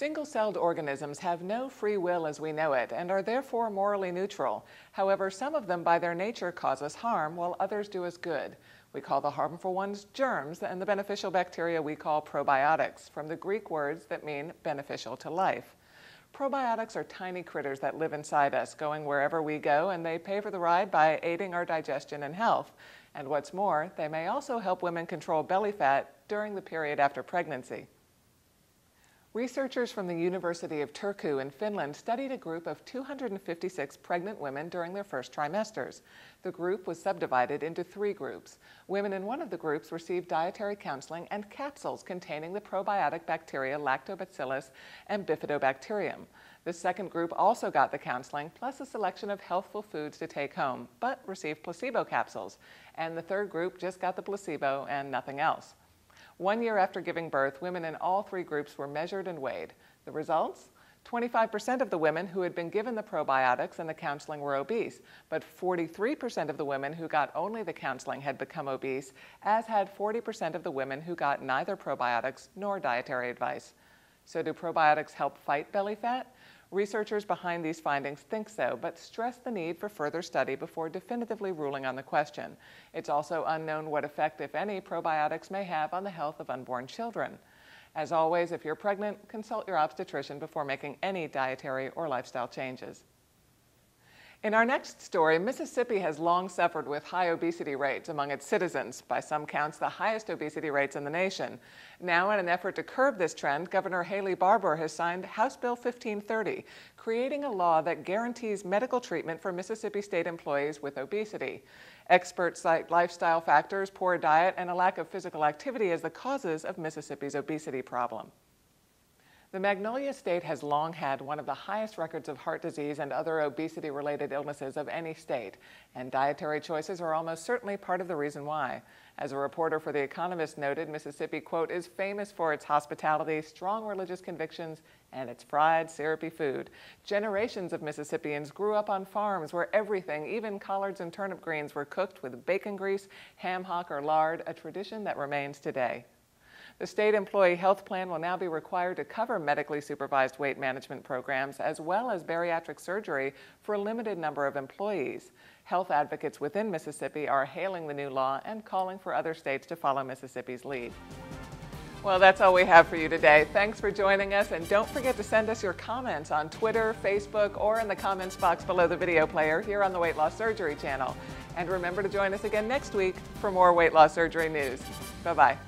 Single celled organisms have no free will as we know it and are therefore morally neutral. However, some of them by their nature cause us harm while others do us good. We call the harmful ones germs and the beneficial bacteria we call probiotics, from the Greek words that mean beneficial to life. Probiotics are tiny critters that live inside us, going wherever we go, and they pay for the ride by aiding our digestion and health. And what's more, they may also help women control belly fat during the period after pregnancy. Researchers from the University of Turku in Finland studied a group of 256 pregnant women during their first trimesters. The group was subdivided into three groups. Women in one of the groups received dietary counseling and capsules containing the probiotic bacteria Lactobacillus and Bifidobacterium. The second group also got the counseling plus a selection of healthful foods to take home, but received placebo capsules. And the third group just got the placebo and nothing else. One year after giving birth, women in all three groups were measured and weighed. The results? 25% of the women who had been given the probiotics and the counseling were obese, but 43% of the women who got only the counseling had become obese, as had 40% of the women who got neither probiotics nor dietary advice. So, do probiotics help fight belly fat? Researchers behind these findings think so, but stress the need for further study before definitively ruling on the question. It's also unknown what effect, if any, probiotics may have on the health of unborn children. As always, if you're pregnant, consult your obstetrician before making any dietary or lifestyle changes. In our next story, Mississippi has long suffered with high obesity rates among its citizens, by some counts the highest obesity rates in the nation. Now, in an effort to curb this trend, Governor Haley Barbour has signed House Bill 1530, creating a law that guarantees medical treatment for Mississippi state employees with obesity. Experts cite lifestyle factors, poor diet, and a lack of physical activity as the causes of Mississippi's obesity problem. The Magnolia State has long had one of the highest records of heart disease and other obesity related illnesses of any state, and dietary choices are almost certainly part of the reason why. As a reporter for The Economist noted, Mississippi, quote, is famous for its hospitality, strong religious convictions, and its fried, syrupy food. Generations of Mississippians grew up on farms where everything, even collards and turnip greens, were cooked with bacon grease, ham hock, or lard, a tradition that remains today. The state employee health plan will now be required to cover medically supervised weight management programs as well as bariatric surgery for a limited number of employees. Health advocates within Mississippi are hailing the new law and calling for other states to follow Mississippi's lead. Well, that's all we have for you today. Thanks for joining us, and don't forget to send us your comments on Twitter, Facebook, or in the comments box below the video player here on the Weight Loss Surgery channel. And remember to join us again next week for more weight loss surgery news. Bye bye.